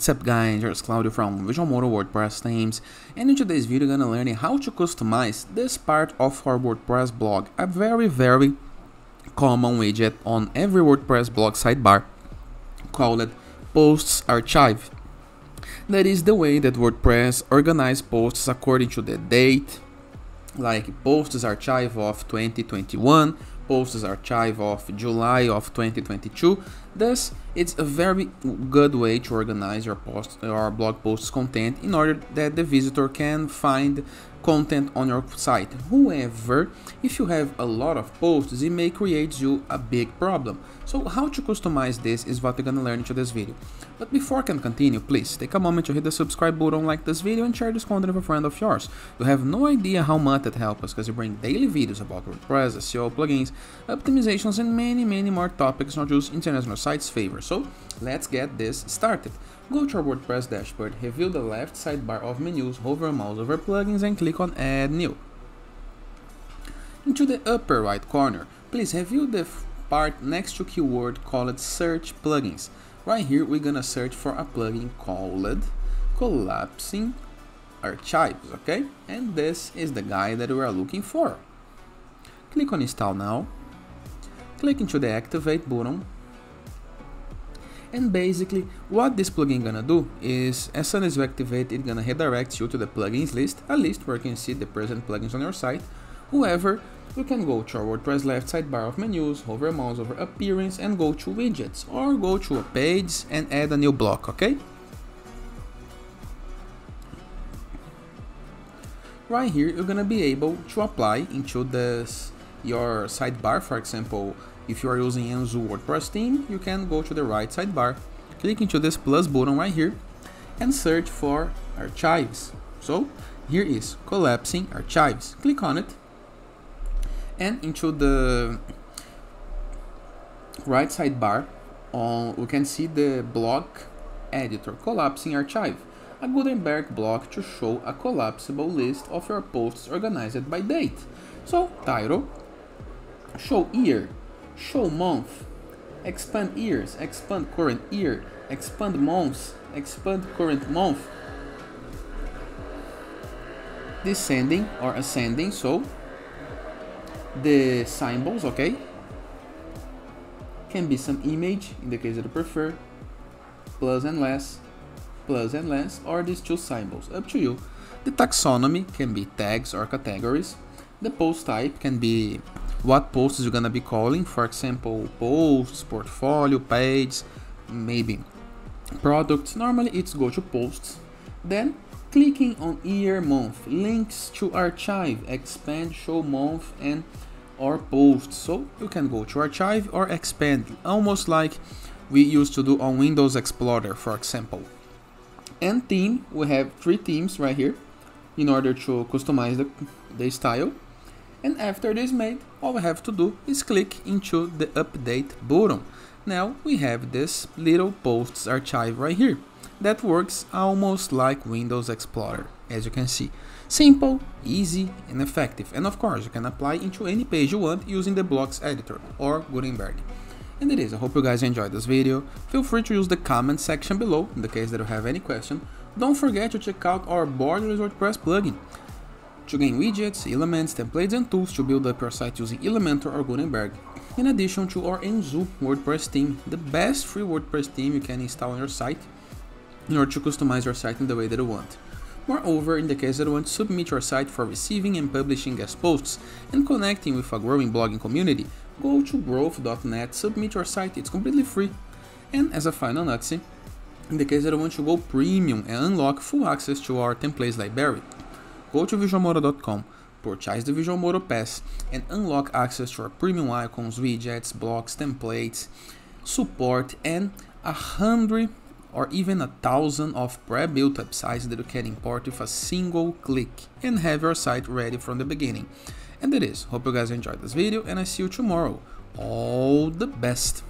What's up guys, here's Claudio from Visualmodo WordPress themes and in today's video I'm gonna learn how to customize this part of our WordPress blog, a very very common widget on every WordPress blog sidebar called Posts Archive. That is the way that WordPress organizes posts according to the date, like Posts Archive of 2021, Posts Archive of July of 2022. Thus, it's a very good way to organize your post your blog posts content in order that the visitor can find content on your site. However, if you have a lot of posts, it may create you a big problem. So how to customize this is what we're gonna learn in this video. But before I can continue, please take a moment to hit the subscribe button, like this video and share this content with a friend of yours. You have no idea how much it helps us because we bring daily videos about WordPress, SEO, plugins, optimizations and many many more topics not just international sites favor. So let's get this started. Go to our WordPress dashboard, review the left sidebar of menus, hover mouse over plugins and click on add new. Into the upper right corner, please review the part next to keyword called search plugins. Right here we're gonna search for a plugin called collapsing archives, okay? And this is the guy that we are looking for. Click on install now. Click into the activate button and basically what this plugin gonna do is as soon as you activate it gonna redirect you to the plugins list, a list where you can see the present plugins on your site. However, you can go to our WordPress left sidebar of menus, hover mouse over appearance and go to widgets or go to a page and add a new block, okay? Right here you're gonna be able to apply into this your sidebar, for example, if you are using Anzu WordPress theme, you can go to the right sidebar, click into this plus button right here, and search for archives. So here is collapsing archives. Click on it, and into the right sidebar, on we can see the block editor collapsing archive a Gutenberg block to show a collapsible list of your posts organized by date. So, title, show year, show month, expand years, expand current year, expand months, expand current month, descending or ascending, so the symbols, okay, can be some image in the case that you prefer, plus and less, plus and less, or these two symbols, up to you. The taxonomy can be tags or categories. The post type can be what posts you're gonna be calling for example posts portfolio page maybe products. Normally it's go to posts then clicking on year month links to archive expand show month and or posts. So you can go to archive or expand almost like we used to do on windows explorer for example. And theme we have three themes right here in order to customize the, the style and after this made, all we have to do is click into the update button. Now we have this little posts archive right here that works almost like Windows Explorer, as you can see. Simple, easy, and effective. And of course, you can apply into any page you want using the blocks editor or Gutenberg. And it is, I hope you guys enjoyed this video. Feel free to use the comment section below in the case that you have any question. Don't forget to check out our Borderless WordPress plugin to gain widgets, elements, templates and tools to build up your site using Elementor or Gutenberg. In addition to our Enzu WordPress theme, the best free WordPress theme you can install on your site in order to customize your site in the way that you want. Moreover, in the case that you want to submit your site for receiving and publishing guest posts and connecting with a growing blogging community, go to growth.net, submit your site, it's completely free. And as a final nutsie, in the case that you want to go premium and unlock full access to our templates library, Go to purchase the Visualmodo Pass, and unlock access to our premium icons, widgets, blocks, templates, support, and a hundred or even a thousand of pre-built websites that you can import with a single click and have your site ready from the beginning. And that is, hope you guys enjoyed this video and I see you tomorrow. All the best!